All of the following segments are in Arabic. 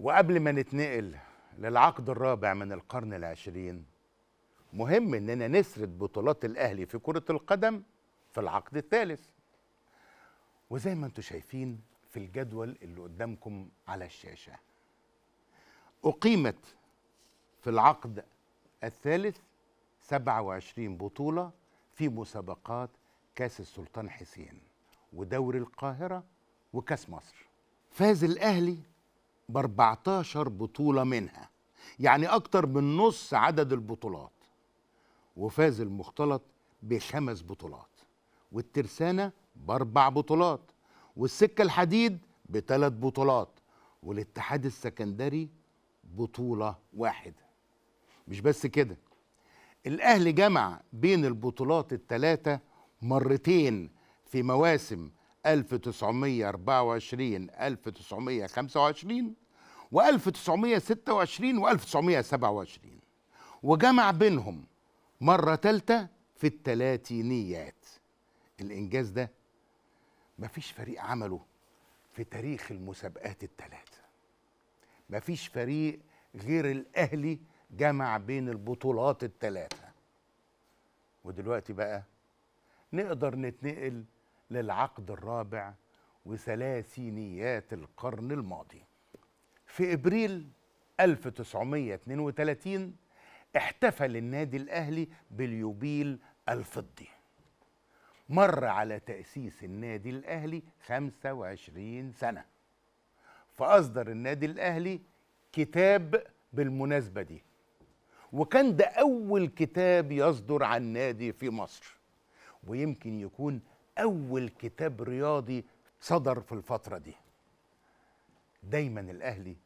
وقبل ما نتنقل للعقد الرابع من القرن العشرين مهم إننا نسرد بطولات الأهلي في كرة القدم في العقد الثالث. وزي ما أنتم شايفين في الجدول اللي قدامكم على الشاشة أقيمت في العقد الثالث 27 بطولة في مسابقات كأس السلطان حسين ودوري القاهرة وكأس مصر. فاز الأهلي ب 14 بطولة منها يعني أكتر من نص عدد البطولات. وفاز المختلط بخمس بطولات والترسانة بأربع بطولات والسكة الحديد بثلاث بطولات والاتحاد السكندري بطولة واحدة. مش بس كده الأهلي جمع بين البطولات الثلاثة مرتين في مواسم 1924 1925 و 1926 و 1927 وجمع بينهم مرة تالتة في التلاتينيات. الإنجاز ده مفيش فريق عمله في تاريخ المسابقات الثلاثة مفيش فريق غير الأهلي جمع بين البطولات الثلاثة ودلوقتي بقى نقدر نتنقل للعقد الرابع وثلاثينيات القرن الماضي. في إبريل 1932 احتفل النادي الأهلي باليوبيل الفضي. مر على تأسيس النادي الأهلي 25 سنة. فأصدر النادي الأهلي كتاب بالمناسبة دي. وكان ده أول كتاب يصدر عن نادي في مصر. ويمكن يكون أول كتاب رياضي صدر في الفترة دي. دايما الأهلي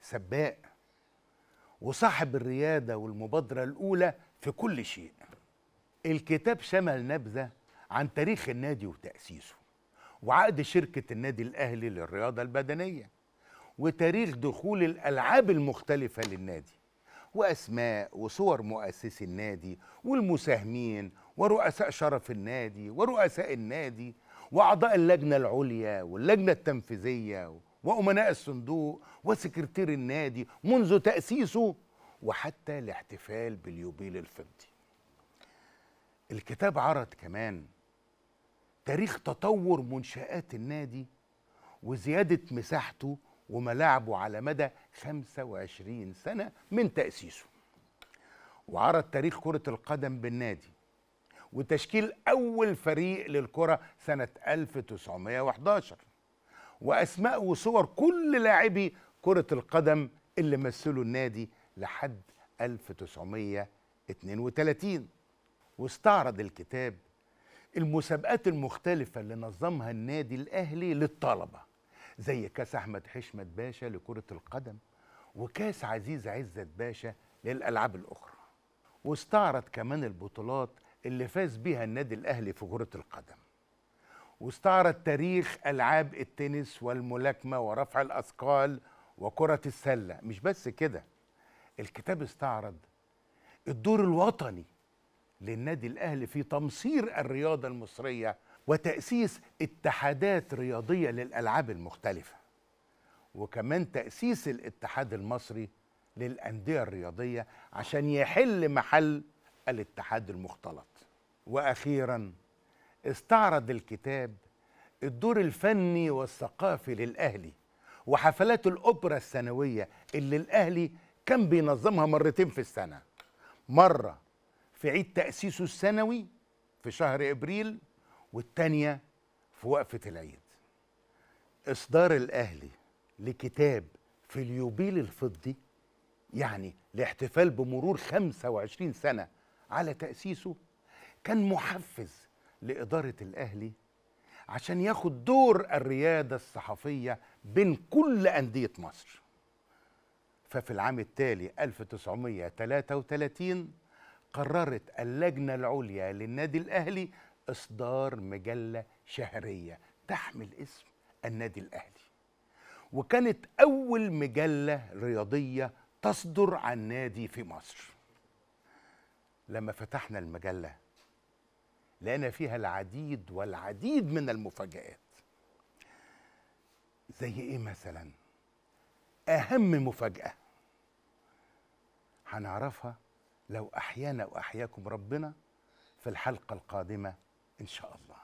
سباق وصاحب الريادة والمبادرة الأولى في كل شيء. الكتاب شمل نبذة عن تاريخ النادي وتأسيسه وعقد شركة النادي الأهلي للرياضة البدنية وتاريخ دخول الألعاب المختلفة للنادي وأسماء وصور مؤسسي النادي والمساهمين ورؤساء شرف النادي ورؤساء النادي وأعضاء اللجنة العليا واللجنة التنفيذية وأمناء الصندوق وسكرتير النادي منذ تأسيسه وحتى الاحتفال باليوبيل الفضي. الكتاب عرض كمان تاريخ تطور منشآت النادي وزيادة مساحته وملاعبه على مدى 25 سنة من تأسيسه. وعرض تاريخ كرة القدم بالنادي وتشكيل أول فريق للكرة سنة 1911 وأسماء وصور كل لاعبي كرة القدم اللي مثلوا النادي لحد 1932 واستعرض الكتاب المسابقات المختلفة اللي نظمها النادي الأهلي للطلبة زي كأس أحمد حشمت باشا لكرة القدم وكأس عزيز عزت باشا للألعاب الأخرى. واستعرض كمان البطولات اللي فاز بيها النادي الأهلي في كرة القدم. واستعرض تاريخ ألعاب التنس والملاكمة ورفع الأثقال وكرة السلة. مش بس كده الكتاب استعرض الدور الوطني للنادي الأهلي في تمصير الرياضة المصرية وتأسيس اتحادات رياضية للألعاب المختلفة وكمان تأسيس الاتحاد المصري للأندية الرياضية عشان يحل محل الاتحاد المختلط. وأخيرا استعرض الكتاب الدور الفني والثقافي للأهلي وحفلات الأوبرا السنوية اللي الأهلي كان بينظمها مرتين في السنة. مرة في عيد تأسيسه السنوي في شهر إبريل والتانية في وقفة العيد. إصدار الأهلي لكتاب في اليوبيل الفضي يعني الاحتفال بمرور 25 سنة على تأسيسه كان محفز لإدارة الأهلي عشان ياخد دور الريادة الصحفية بين كل أندية مصر. ففي العام التالي 1933 قررت اللجنة العليا للنادي الأهلي إصدار مجلة شهرية تحمل اسم النادي الأهلي. وكانت أول مجلة رياضية تصدر عن نادي في مصر. لما فتحنا المجلة لقينا فيها العديد والعديد من المفاجآت. زي إيه مثلا؟ أهم مفاجأة هنعرفها لو أحيانا وأحياكم ربنا في الحلقة القادمة إن شاء الله.